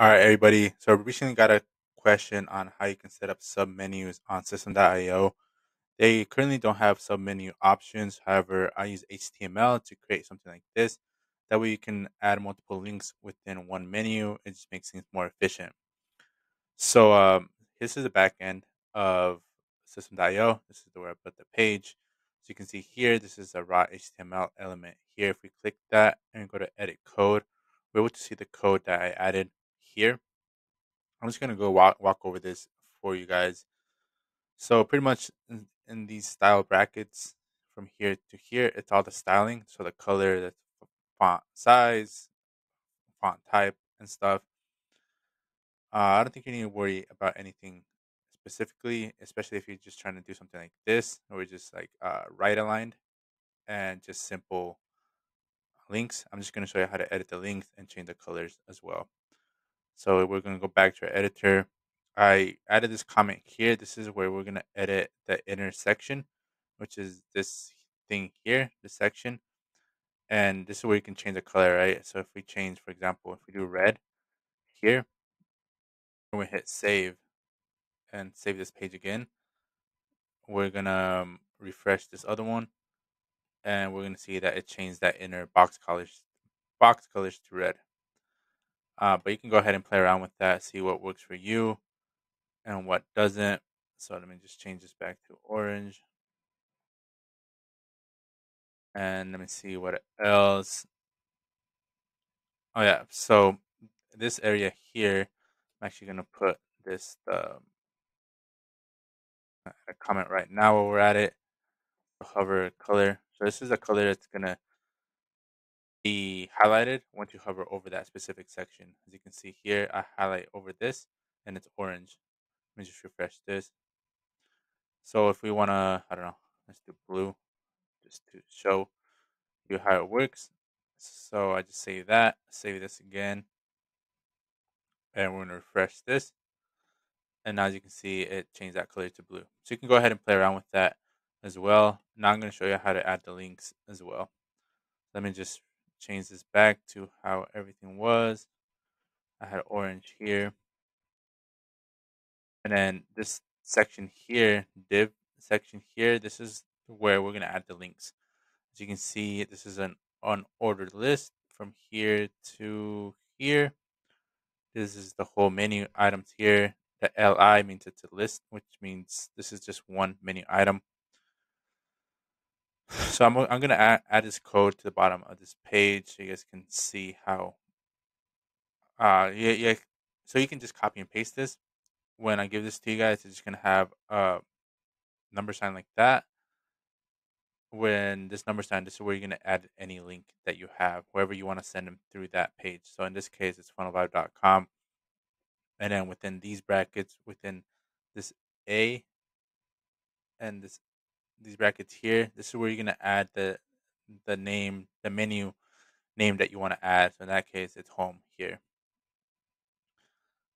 All right, everybody. So recently got a question on how you can set up submenus on Systeme.io. They currently don't have submenu options. However, I use HTML to create something like this. That way you can add multiple links within one menu. It just makes things more efficient. So um, this is the back end of Systeme.io. This is the where I put the page. So you can see here, this is a raw HTML element here. If we click that and go to edit code, we're able to see the code that I added here. I'm just gonna go walk walk over this for you guys. So pretty much in, in these style brackets from here to here, it's all the styling. So the color, the font size, font type, and stuff. Uh, I don't think you need to worry about anything specifically, especially if you're just trying to do something like this, or just like uh, right aligned and just simple links. I'm just going to show you how to edit the links and change the colors as well. So we're going to go back to our editor. I added this comment here. This is where we're going to edit the intersection, which is this thing here, this section. And this is where you can change the color, right? So if we change, for example, if we do red here, and we hit save and save this page again, we're going to um, refresh this other one. And we're going to see that it changed that inner box colors, box colors to red. Uh, but you can go ahead and play around with that, see what works for you and what doesn't. So let me just change this back to orange. And let me see what else. Oh yeah, so this area here, I'm actually gonna put this a comment right now while we're at it. Hover color. So this is a color that's gonna be highlighted once you hover over that specific section. As you can see here, I highlight over this and it's orange. Let me just refresh this. So if we want to, I don't know, let's do blue just to show you how it works. So I just save that, save this again, and we're going to refresh this. And now as you can see, it changed that color to blue. So you can go ahead and play around with that as well. Now I'm going to show you how to add the links as well. Let me just change this back to how everything was. I had orange here. And then this section here, div section here, this is where we're going to add the links. As you can see, this is an unordered list from here to here. This is the whole menu items here. The LI means it's a list, which means this is just one menu item. So I'm, I'm going to add, add this code to the bottom of this page so you guys can see how. Uh, yeah, yeah. So you can just copy and paste this. When I give this to you guys, it's just going to have a number sign like that. When this number sign, this is where you're going to add any link that you have, wherever you want to send them through that page. So in this case, it's funnelvibe.com. And then within these brackets, within this A and this these brackets here, this is where you're gonna add the the name, the menu name that you want to add. So in that case, it's home here.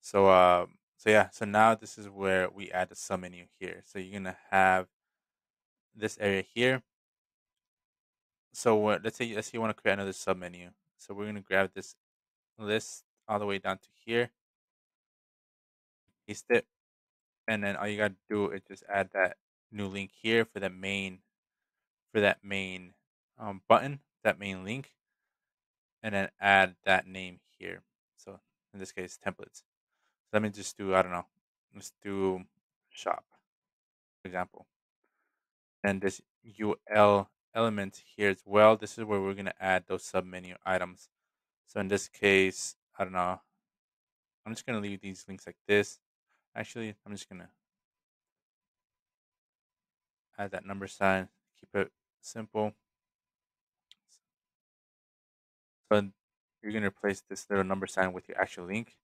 So um, so yeah, so now this is where we add the sub menu here. So you're gonna have this area here. So what, let's say let's say you want to create another sub menu. So we're gonna grab this list all the way down to here, paste it, and then all you gotta do is just add that new link here for the main for that main um, button, that main link, and then add that name here. So in this case, templates. Let me just do, I don't know, let's do shop, for example. And this UL element here as well, this is where we're going to add those submenu items. So in this case, I don't know, I'm just going to leave these links like this. Actually, I'm just going to add that number sign, keep it simple. So you're going to replace this little number sign with your actual link.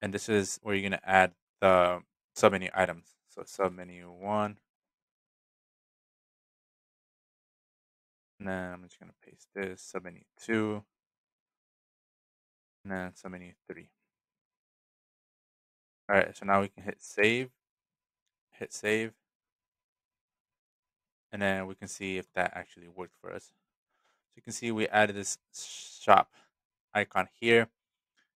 And this is where you're going to add the submenu items. So submenu one. And then I'm just going to paste this submenu two. And then submenu three. All right, so now we can hit save, hit save, and then we can see if that actually worked for us. So you can see we added this shop icon here.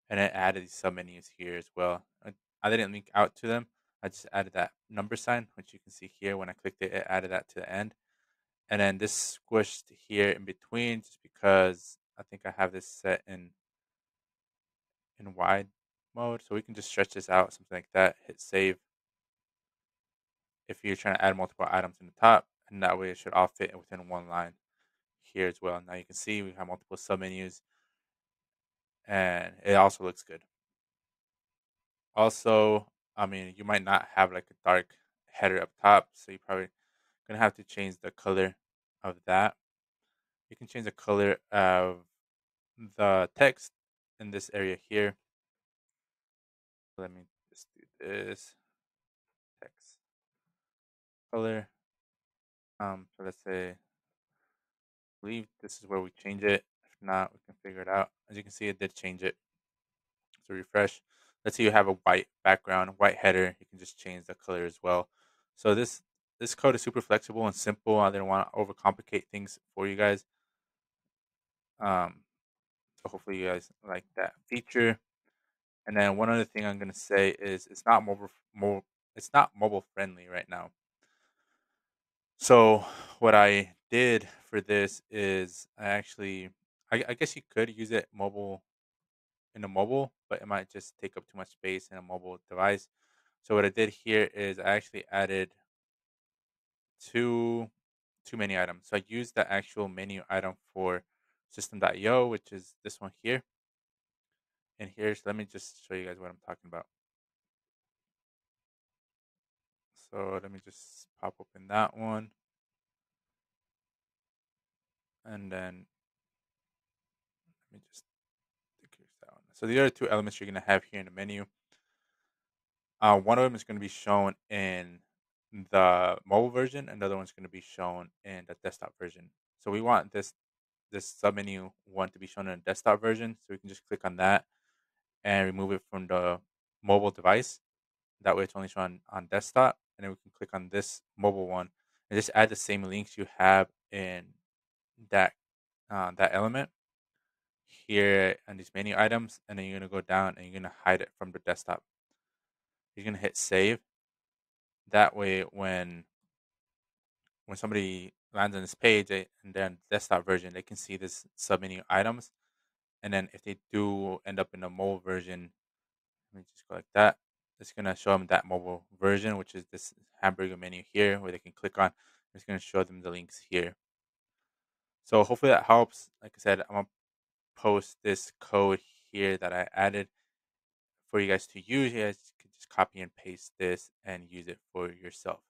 and it added these submenus here as well. I, I didn't link out to them. I just added that number sign, which you can see here. When I clicked it, it added that to the end. And then this squished here in between just because I think I have this set in in wide mode. So we can just stretch this out, something like that, hit save. If you're trying to add multiple items in the top, and that way it should all fit within one line here as well. Now you can see we have multiple submenus and it also looks good. Also, I mean, you might not have like a dark header up top, so you're probably gonna have to change the color of that. You can change the color of the text in this area here. Let me just do this text color. Um, so let's say, I believe this is where we change it. If not, we can figure it out. As you can see, it did change it. So refresh. Let's say you have a white background, white header. You can just change the color as well. So this this code is super flexible and simple. I didn't want to overcomplicate things for you guys. Um, so hopefully you guys like that feature. And then one other thing I'm gonna say is it's not mobile more it's not mobile friendly right now. So what I did for this is I actually I, I guess you could use it mobile in a mobile, but it might just take up too much space in a mobile device. So what I did here is I actually added two too many items. So I used the actual menu item for systeme.io, which is this one here. And here's let me just show you guys what I'm talking about. So let me just pop open that one. And then let me just decrease that one. So the other two elements you're going to have here in the menu. Uh, one of them is going to be shown in the mobile version, and the other one's going to be shown in the desktop version. So we want this this submenu one to be shown in the desktop version, so we can just click on that and remove it from the mobile device. That way, it's only shown on desktop, and then we can click on this mobile one and just add the same links you have in that uh, that element here on these menu items, and then you're gonna go down and you're gonna hide it from the desktop. You're gonna hit save. That way, when when somebody lands on this page and then desktop version, they can see this submenu items. And then if they do end up in a mobile version, let me just go like that. It's gonna show them that mobile version, which is this hamburger menu here, where they can click on. It's gonna show them the links here. So hopefully that helps. Like I said, I'm gonna post this code here that I added for you guys to use. You guys can just copy and paste this and use it for yourself.